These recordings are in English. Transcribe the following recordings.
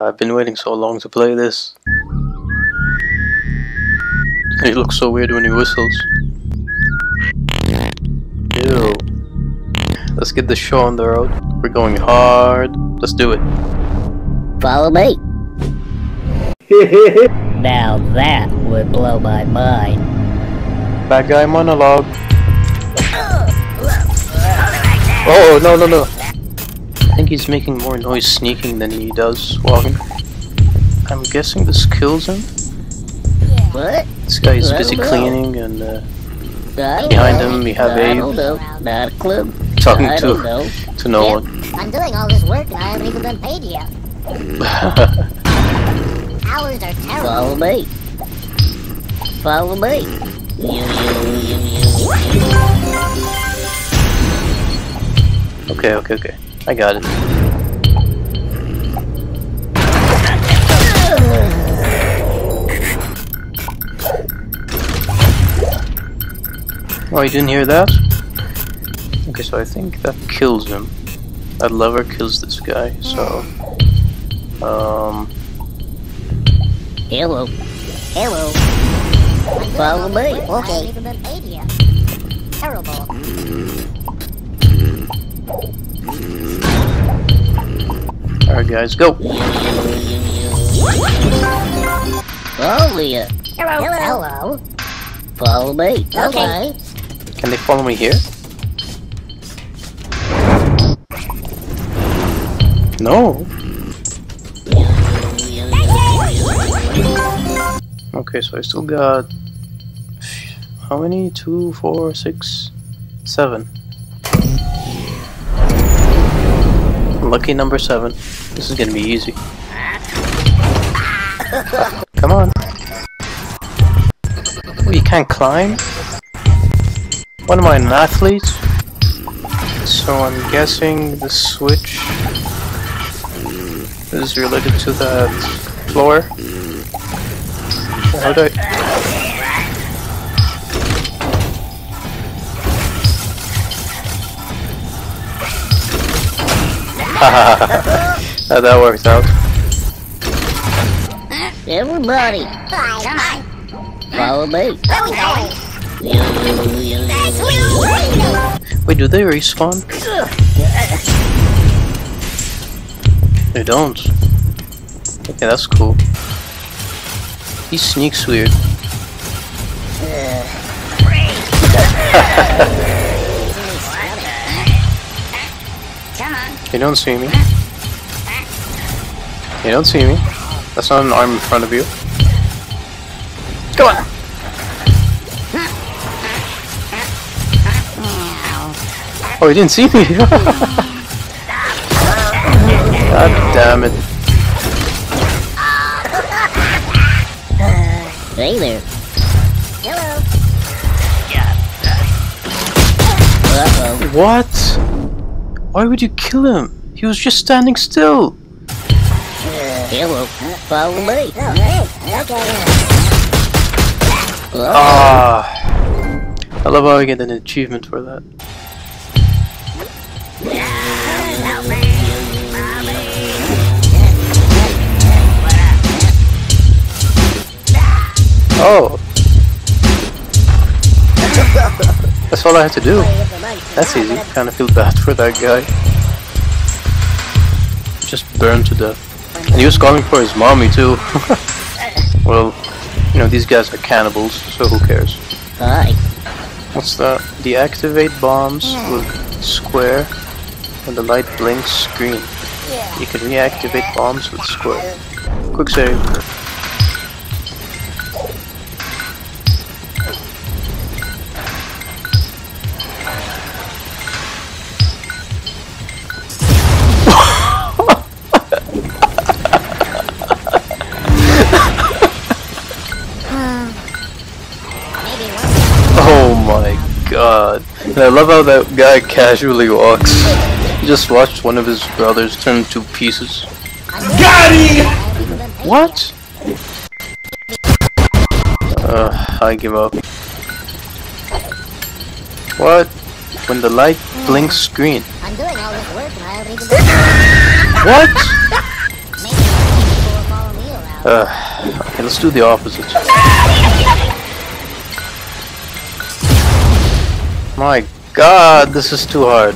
I've been waiting so long to play this. He looks so weird when he whistles. Ew. Let's get the show on the road. We're going hard. Let's do it. Follow me. now that would blow my mind. Bad guy monologue. Oh, no, no, no. I think he's making more noise sneaking than he does walking. I'm guessing this kills him. What? This guy is busy cleaning and uh, behind know. him we have Abe a clue. talking I to know. to no Yeah. one. I'm doing all this work and I haven't even been paid yet. Hours are terrible. Follow me. Follow me. Okay, okay, okay. I got it. Oh, you didn't hear that? Okay, so I think that kills him. That lever kills this guy, so... Um... Hello. Hello. Follow me. I haven't even been. Terrible. Alright guys, go! Follow you. Hello. Hello. Follow me. Okay. Can they follow me here? No! Okay, so I still got... How many? Two, four, six, seven. Lucky number seven. This is gonna be easy. Come on. Oh, you can't climb? What am I, an athlete? So I'm guessing the switch is related to the floor. How do I... How that worked out. Everybody. Come on. Follow me. Wait, do they respawn? They don't. Okay, that's cool. He sneaks weird. Come. You don't see me. You don't see me. That's not an arm in front of you. Come on! Oh, he didn't see me! God damn it. Hey there. Hello. Uh-oh. What? Why would you kill him? He was just standing still. Hello. Follow me. Okay. Okay. Ah. I love how I get an achievement for that. Oh. That's all I have to do. That's easy. Kind of feel bad for that guy. Just burned to death. And he was calling for his mommy too. well, you know, these guys are cannibals, so who cares? Hi. What's that? Deactivate bombs with square when the light blinks green. You can reactivate bombs with square. Quick save. And I love how that guy casually walks. He just watched one of his brothers turn to pieces. What? Uh, I give up. What? When the light blinks green. I'm doing all this work and I haven't even been What? Uh, okay, let's do the opposite. My god, this is too hard.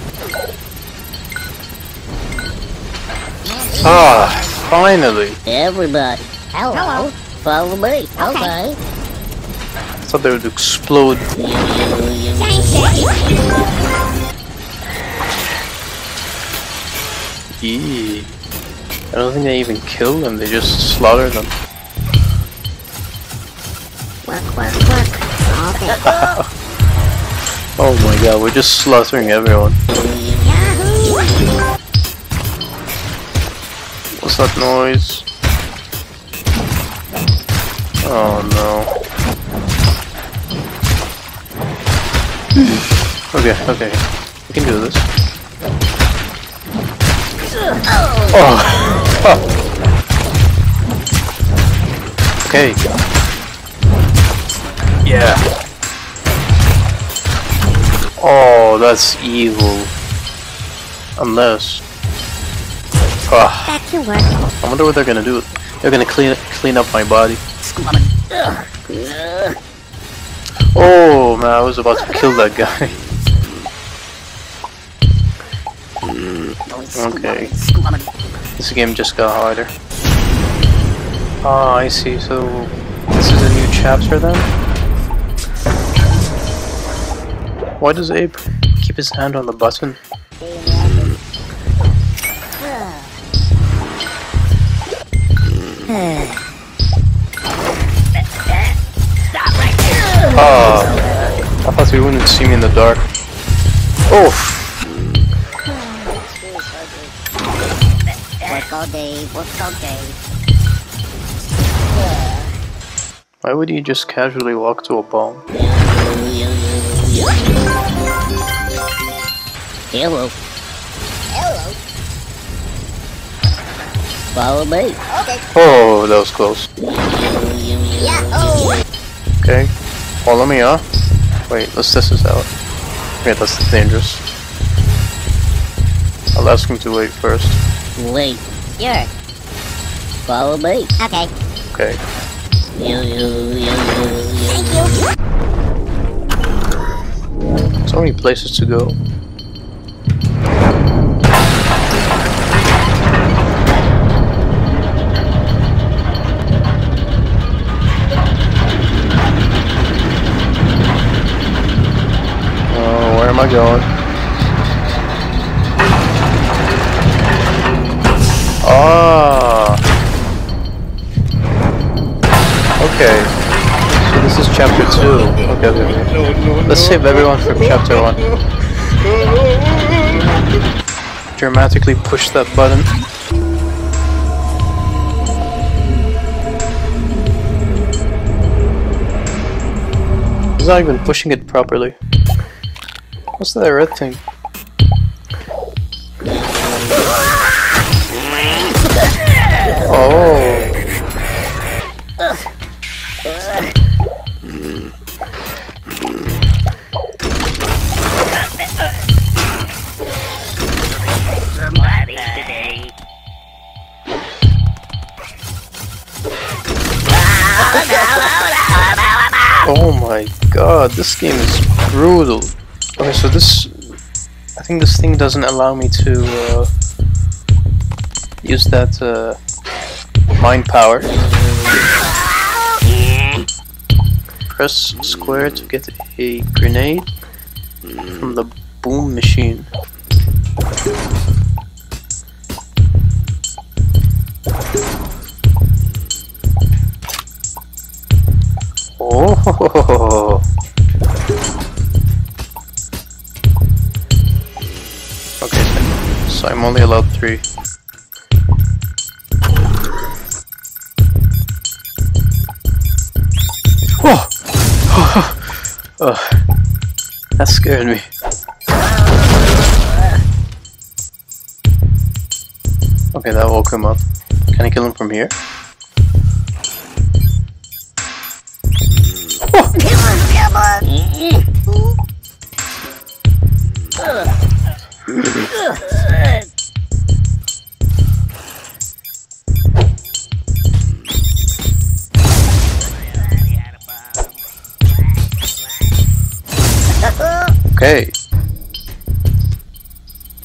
Ah, finally. Everybody, Hello. follow me. Okay. I thought they would explode. Yee. I don't think they even kill them, they just slaughter them. Work, work, work. Okay. Oh my god, we're just slaughtering everyone. What's that noise? Oh no. Okay, okay. We can do this. Oh! okay. Yeah. Oh, that's evil. Unless. Ah. Back to work. I wonder what they're gonna do. They're gonna clean clean up my body. Oh man, I was about to kill that guy. Okay. This game just got harder. Ah, I see. So this is a new chapter then. Why does Abe keep his hand on the button? Ah, I thought you wouldn't see me in the dark. Oh, why would you just casually walk to a bomb? Hello, Hello. follow me. Okay. Oh, that was close. Yahoo! Oh. Okay, follow me, huh? Wait, let's test this out. Yeah, that's dangerous. I'll ask him to wait first. Wait, Sure. follow me. Okay. Okay. Thank you. So many places to go. Oh, where am I going? Chapter two. Okay, okay. Let's save everyone from chapter one. Dramatically push that button. He's not even pushing it properly. What's that red thing? Oh this game is brutal. Okay, so this... I think this thing doesn't allow me to uh, use that uh, mind power. Press square to get a grenade from the boom machine. Oh. oh, that scared me. Okay, that woke him up. Can I kill him from here? Okay.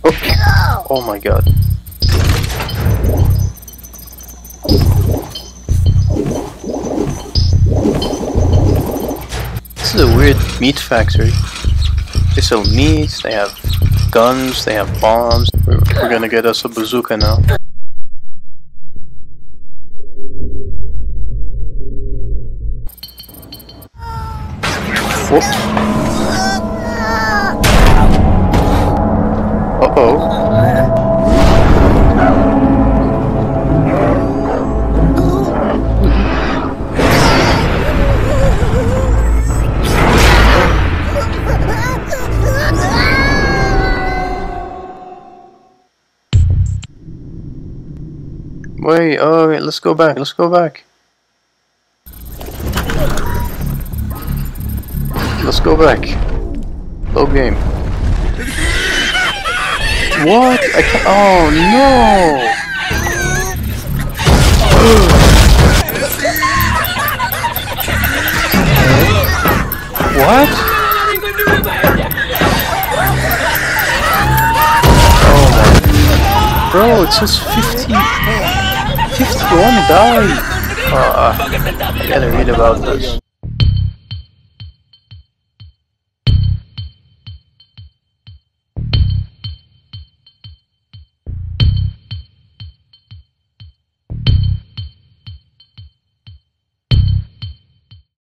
Oh, oh my god. This is a weird meat factory. They sell meat, they have guns, they have bombs. We're, we're gonna get us a bazooka now. Whoop. Oh wait, let's go back, let's go back. Let's go back. Low game. What? I can't. Oh no! what? Oh my. Bro, it says 50. 51 died! Uh, I gotta read about this.